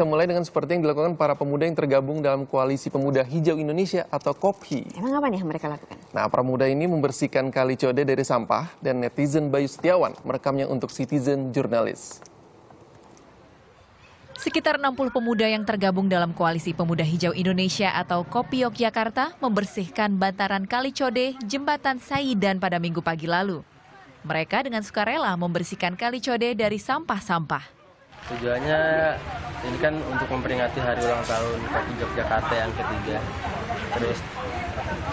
saya mulai dengan seperti yang dilakukan para pemuda yang tergabung dalam Koalisi Pemuda Hijau Indonesia atau KOPHI. Emang apa nih yang mereka lakukan? Nah, para pemuda ini membersihkan kali Code dari sampah dan netizen Bayu Setiawan merekamnya untuk Citizen Jurnalis. Sekitar 60 pemuda yang tergabung dalam Koalisi Pemuda Hijau Indonesia atau KOPI Yogyakarta membersihkan bantaran Kali Code, Jembatan Saidan pada minggu pagi lalu. Mereka dengan sukarela membersihkan Kali Code dari sampah-sampah. Tujuannya ini kan untuk memperingati hari ulang tahun Kopi Yogyakarta yang ketiga. Terus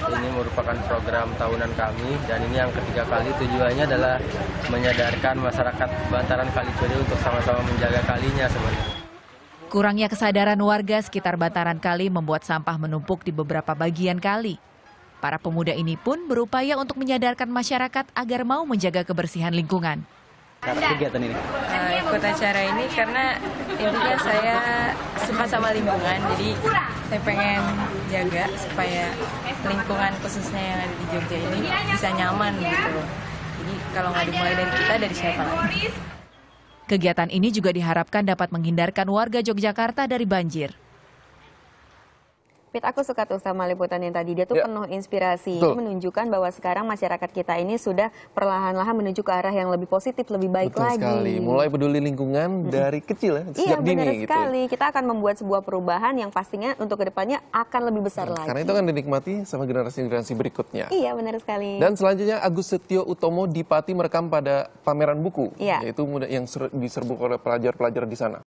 ini merupakan program tahunan kami dan ini yang ketiga kali tujuannya adalah menyadarkan masyarakat bantaran Kalicode untuk sama-sama menjaga kalinya sebenarnya. Kurangnya kesadaran warga sekitar bantaran kali membuat sampah menumpuk di beberapa bagian kali. Para pemuda ini pun berupaya untuk menyadarkan masyarakat agar mau menjaga kebersihan lingkungan. Kegiatan ini? uh, ikut acara ini karena intinya saya suka sama lingkungan jadi saya pengen jaga supaya lingkungan khususnya yang ada di Jogja ini bisa nyaman gitu jadi kalau nggak dimulai dari kita dari siapa lagi Kegiatan ini juga diharapkan dapat menghindarkan warga Yogyakarta dari banjir. Pit, aku suka tuh sama liputan yang tadi. Dia tuh Ya. penuh inspirasi. Betul. Menunjukkan bahwa sekarang masyarakat kita ini sudah perlahan-lahan menuju ke arah yang lebih positif, lebih baik Betul lagi. sekali. Mulai peduli lingkungan dari kecil ya, Iya sejak dini benar gitu. sekali. Kita akan membuat sebuah perubahan yang pastinya untuk ke depannya akan lebih besar lagi. Karena itu akan dinikmati sama generasi-generasi berikutnya. Iya benar sekali. Dan selanjutnya Agus Setio Utomo di Pati merekam pada pameran buku, Iya. yaitu yang ser- diserbu oleh pelajar-pelajar di sana.